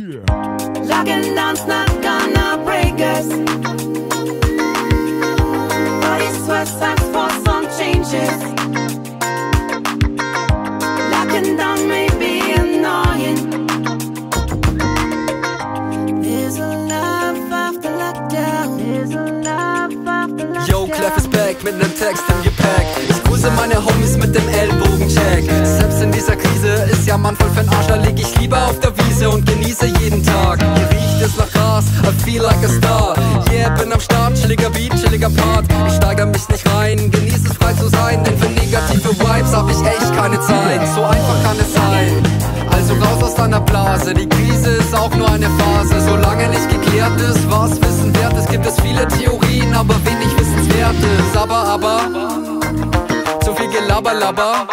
Locking down's not gonna break us. Body sweats ask for some changes. Locking down may be annoying. There's a love after lockdown. There's a love after lockdown. Yo, Clef ist back mit nem Text im Gepäck. Ich grüße meine Homies mit dem Ellbogencheck. Selbst in dieser feel like a star. Yeah, bin am Start, chilliger Beat, chilliger Part. Ich steiger mich nicht rein, genieße es frei zu sein, denn für negative Vibes hab ich echt keine Zeit. So einfach kann es sein. Also raus aus deiner Blase, die Krise ist auch nur eine Phase. Solange nicht geklärt ist, was Wissen wert ist, gibt es viele Theorien, aber wenig Wissenswertes. Aber, aber, zu viel Gelaber, Laber.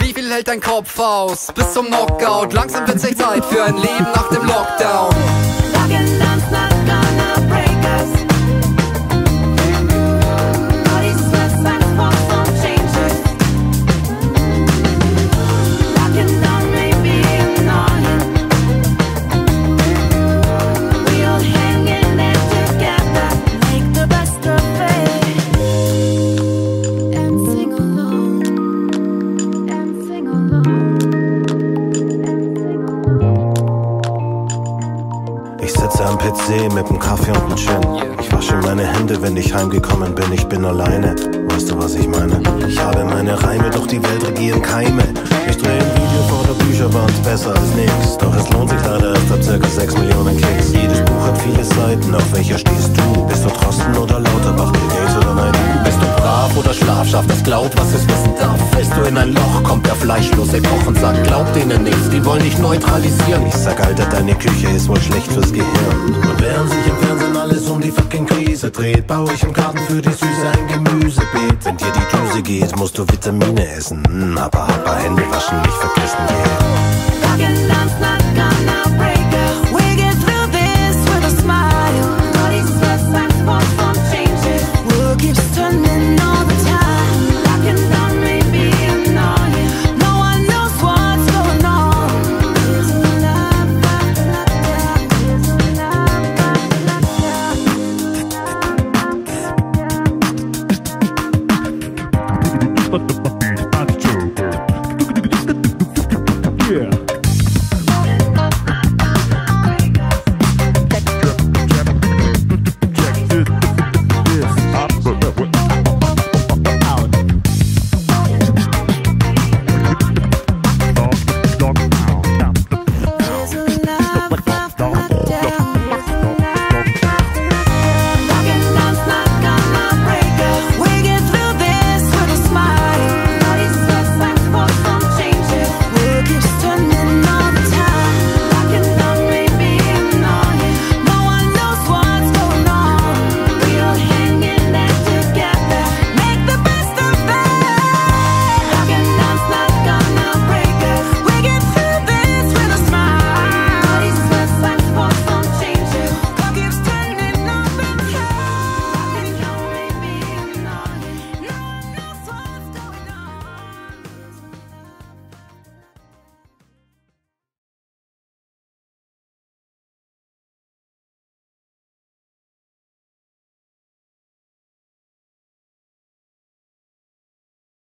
Wie viel hält dein Kopf aus? Bis zum Knockout. Langsam wird's echt Zeit für ein Leben nach dem Lockdown. Sitze am PC mit nem Kaffee und nem Gin. Ich wasche meine Hände, wenn ich heimgekommen bin. Ich bin alleine. Weißt du, was ich meine? Ich habe meine Reime, doch die Welt regieren Keime. Ich drehe ein Video vor der Bücherwand, besser als nix. Doch es lohnt sich leider erst ab circa 6 Millionen Klicks. Jedes Buch hat viele Seiten, auf welcher stehst du? Bist du Trosten oder Lauterbach, oder schlafschaff, das glaubt, was es wissen darf? Fällst du in ein Loch, kommt der fleischlose Koch und sagt, glaub denen nichts, die wollen dich neutralisieren. Ich sag, Alter, deine Küche ist wohl schlecht fürs Gehirn. Und während sich im Fernsehen alles um die fucking Krise dreht, baue ich im Garten für die Süße ein Gemüsebeet. Wenn dir die Drüse geht, musst du Vitamine essen. Hm, aber, aber Hände waschen nicht vergessen, yeah.